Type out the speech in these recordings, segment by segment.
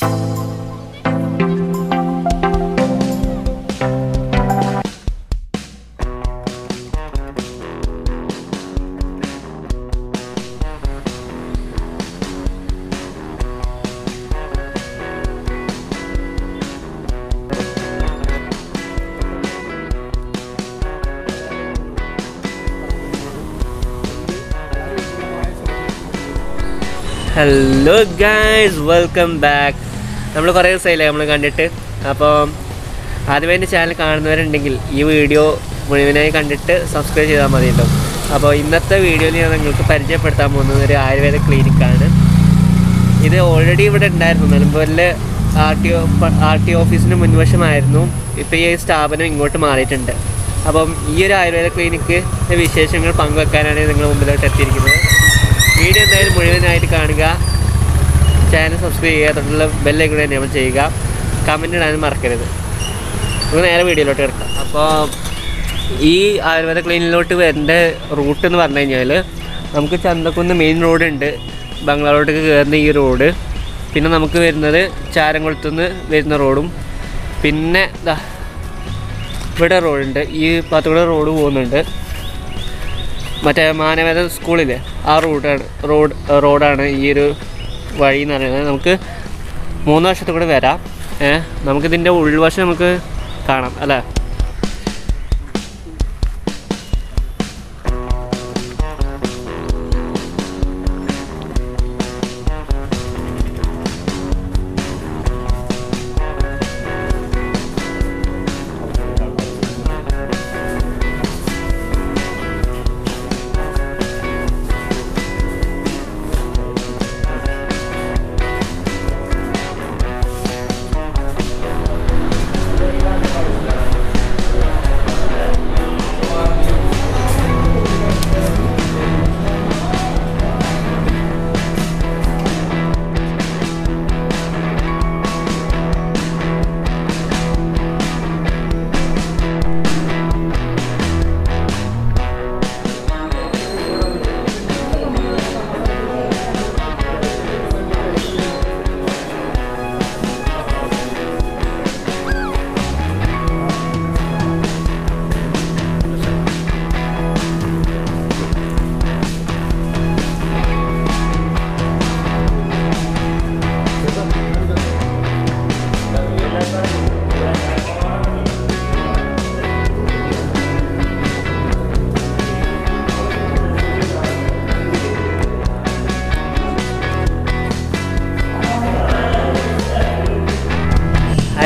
hello guys welcome back നമ്മൾ കുറേ ദിവസമായില്ലേ നമ്മൾ കണ്ടിട്ട്. അപ്പോൾ ആദ്യമേ എന്റെ ചാനൽ കാണുന്നവരുണ്ടെങ്കിൽ ഈ വീഡിയോ മുഴുവനായി കണ്ടിട്ട് സബ്സ്ക്രൈബ് ചെയ്താൽ മതി കേട്ടോ അപ്പോൾ ഇന്നത്തെ വീഡിയോയിൽ ഞാൻ നിങ്ങൾക്ക് പരിചയപ്പെടുത്താൻ പോകുന്നത് ഒരു ആയുർവേദ ക്ലിനിക്കാണ് ഇത് ഓൾറെഡി ഇവിടെ ഉണ്ടായിരുന്നു. നിലമ്പൂരിൽ R T O R T ഓഫീസിന് മുൻവശമായിരുന്നു. ഇപ്പോൾ ഈ സ്ഥാപനം ഇങ്ങോട്ട് മാറിയിട്ടുണ്ട്. അപ്പം ഈ ഒരു ആയുർവേദ ക്ലിനിക്ക് വിശേഷങ്ങൾ പങ്കുവെക്കാനാണ് നിങ്ങൾ മുമ്പിലോട്ട് എത്തിയിരിക്കുന്നത്. വീഡിയോ എന്തായാലും മുഴുവനായിട്ട് കാണുക. ചാനൽ സബ്സ്ക്രൈബ് ചെയ്യുക തൊട്ടുള്ള ബെല്ലൈക്കൺ എനേബിൾ ചെയ്യുക. കമന്റ് ഇടാനും മറക്കരുത്. നമുക്ക് നേരെ വീഡിയോയിലോട്ട് കിടക്കാം. അപ്പോൾ ഈ ആയുർവേദ ക്ലിനിക്കിലോട്ട് വരേണ്ട റൂട്ട് എന്ന് പറഞ്ഞു കഴിഞ്ഞാൽ നമുക്ക് ചന്തക്കുന്ന് മെയിൻ റോഡുണ്ട് ബംഗ്ലാവിലോട്ടേക്ക് കയറുന്ന ഈ റോഡ് പിന്നെ നമുക്ക് വരുന്നത് ചാരംകുളത്തുനിന്ന് വരുന്ന റോഡും പിന്നെ ഇവിടെ റോഡുണ്ട് ഈ പാത്തുകൂടെ റോഡ് പോകുന്നുണ്ട്. മറ്റേ മാനവേദ സ്കൂളിൽ ആ റൂട്ടാണ് റോഡ് റോഡാണ് ഈ ഒരു വഴി എന്ന് പറയുന്നത് നമുക്ക് മൂന്ന് വർഷത്തിൽ കൂടെ വരാം. ഏഹ് നമുക്കിതിന്റെ ഉൾവശം നമുക്ക് കാണാം അല്ലേ?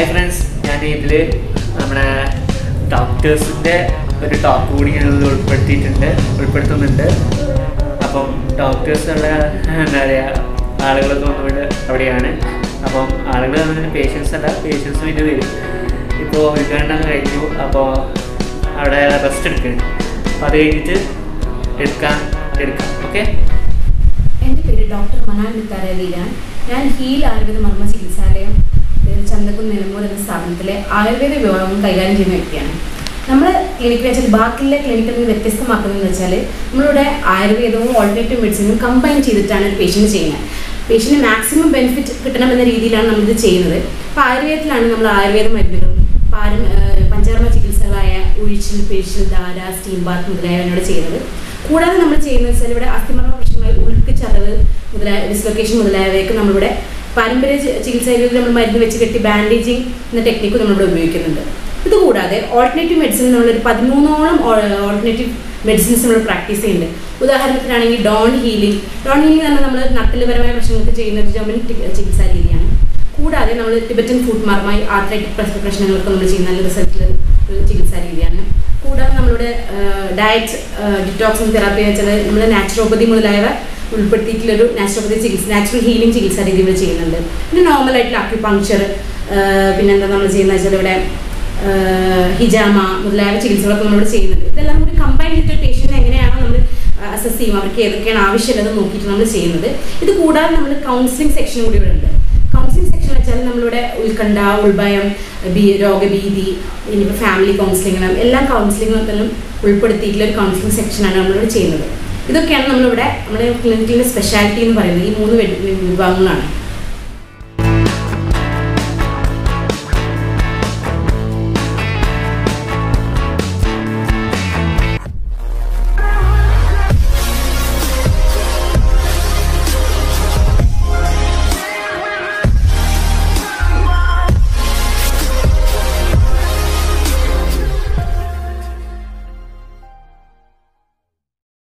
ഹായ് ഫ്രണ്ട്സ് ഞാൻ ഇതിൽ നമ്മുടെ ഡോക്ടേഴ്സിന്റെ ഒരു ടോക്ക് കൂടി ഞാനത് ഉൾപ്പെടുത്തിയിട്ടുണ്ട് ഉൾപ്പെടുത്തുന്നുണ്ട്. അപ്പം ഡോക്ടേഴ്സുള്ള എന്താ പറയുക ആളുകളൊക്കെ വന്നുകൊണ്ട് അവിടെയാണ്. അപ്പം ആളുകൾ വന്നിട്ട് പേഷ്യൻസ് അല്ല പേഷ്യൻസും ഇത് വരും ഇപ്പോൾ ഉദ്ഘാടനം കഴിഞ്ഞു അപ്പോൾ അവിടെ റെസ്റ്റ് എടുക്കുന്നു അപ്പോൾ അത് കഴിഞ്ഞിട്ട് എടുക്കാം എടുക്കാം ഓക്കെ എന്റെ പേര് ഡോക്ടർ മനാൽ മിത്താരവീരാൻ ഞാൻ ഹീൽ ആയുർവേദ മർമ്മ ചികിത്സാലയം ഏഹ് ചന്തക്കുന്ന് നിലമ്പൂർ എന്ന സ്ഥാപനത്തിലെ ആയുർവേദ വിഭാഗം കൈകാര്യം ചെയ്യുന്ന വ്യക്തിയാണ്. നമ്മൾ ക്ലിനിക്കിൽ വെച്ചാൽ ബാക്കിയുള്ള ക്ലിനിക്കിൽ നിന്ന് വ്യത്യസ്തമാക്കുന്നതെന്ന് വെച്ചാൽ നമ്മളിവിടെ ആയുർവേദവും ഓൾട്ടർനേറ്റീവ് മെഡിസിനും കമ്പൈൻ ചെയ്തിട്ടാണ് ഒരു പേഷ്യന്റ് ചെയ്യുന്നത്. പേഷ്യന് മാക്സിമം ബെനിഫിറ്റ് കിട്ടണമെന്ന രീതിയിലാണ് നമ്മളിത് ചെയ്യുന്നത്. അപ്പോൾ ആയുർവേദത്തിലാണ് നമ്മൾ ആയുർവേദ മരുന്നുകളും പാരം പഞ്ചകർമ്മ ചികിത്സകളായ ഉഴിച്ചിൽ പേഷ്യൽ ധാര സ്റ്റീം ബാത്ത് മുതലായവനോട് ചെയ്യുന്നത്. കൂടാതെ നമ്മൾ ചെയ്യുന്നത് വെച്ചാൽ ഇവിടെ അസ്ഥിമർമ്മ പ്രശ്നങ്ങൾ ഉൾക്ക് ചതവ് മുതലായ ഡിസ്ലൊക്കേഷൻ മുതലായവയൊക്കെ നമ്മളിവിടെ പാരമ്പര്യ രീതിയിൽ നമ്മൾ മരുന്ന് വെച്ച് കെട്ടി ബാൻഡേജിങ് എന്ന ടെക്നിക്ക് നമ്മളിവിടെ ഉപയോഗിക്കുന്നുണ്ട്. ഇതുകൂടാതെ ഓൾട്ടർനേറ്റീവ് മെഡിസിൻ നമ്മളൊരു പതിമൂന്നോളം ഓൾട്ടർനേറ്റീവ് മെഡിസിൻസ് നമ്മൾ പ്രാക്ടീസ് ചെയ്യുന്നുണ്ട്. ഉദാഹരണത്തിനാണെങ്കിൽ ഡോൺ ഹീലിംഗ് ഡോൺ ഹീലിംഗ് എന്ന് നമ്മൾ നട്ടലുപരമായ പ്രശ്നങ്ങൾക്ക് ചെയ്യുന്ന ഒരു ജർമ്മൻ ചികിത്സാ രീതിയാണ്. കൂടാതെ നമ്മൾ ടിബറ്റൻ ഫുഡ് മാർമായി ആർത്രൈറ്റിക് പ്രശ്നങ്ങൾക്ക് നമ്മൾ ചെയ്യുന്ന നല്ല റിസൾട്ടിൽ ഒരു ചികിത്സാ രീതിയാണ്. കൂടാതെ നമ്മളുടെ ഡയറ്റ് ഡിറ്റോക്സിങ് തെറാപ്പി ചില നമ്മൾ നാച്ചുറോപ്പതി മുതലായവ ഉൾപ്പെടുത്തിയിട്ടുള്ളൊരു നാച്ചുറോപ്പതി ചികിത്സ നാച്ചുറൽ ഹീലിംഗ് ചികിത്സ രീതി ഇവിടെ ചെയ്യുന്നുണ്ട്. പിന്നെ നോർമലായിട്ടുള്ള അക്യുപങ്ക്ചർ പിന്നെന്താ നമ്മൾ ചെയ്യുന്നത് വെച്ചാൽ ഇവിടെ ഹിജാമ മുതലായ ചികിത്സകളൊക്കെ നമ്മൾ ചെയ്യുന്നുണ്ട്. ഇതെല്ലാം കൂടി കമ്പൈൻ ചെയ്തിട്ട് പേഷ്യന്റിനെ എങ്ങനെയാണ് നമ്മൾ അസസ് ചെയ്യും. അവർക്ക് ഏതൊക്കെയാണ് ആവശ്യമുള്ളത് നോക്കിയിട്ട് നമ്മൾ ചെയ്യുന്നത്. ഇത് കൂടാതെ നമ്മൾ കൗൺസിലിംഗ് സെക്ഷൻ കൂടി ഇവിടെ ഉണ്ട്. കൗൺസിലിംഗ് സെക്ഷൻ വെച്ചാൽ നമ്മളിവിടെ ഉത്കണ്ഠ ഉൾഭയം ബി രോഗഭീതി ഇനിയിപ്പോൾ ഫാമിലി കൗൺസിലിംഗ് എല്ലാം കൗൺസിലിംഗ് ഉൾപ്പെടുത്തിയിട്ടുള്ള ഒരു കൗൺസിലിംഗ് സെക്ഷനാണ് നമ്മളിവിടെ ചെയ്യുന്നത്. ഇതൊക്കെയാണ് നമ്മളിവിടെ നമ്മുടെ ക്ലിനിക്കിന്റെ സ്പെഷ്യാലിറ്റി എന്ന് പറയുന്നത്. ഈ മൂന്ന് വിഭാഗങ്ങളാണ്.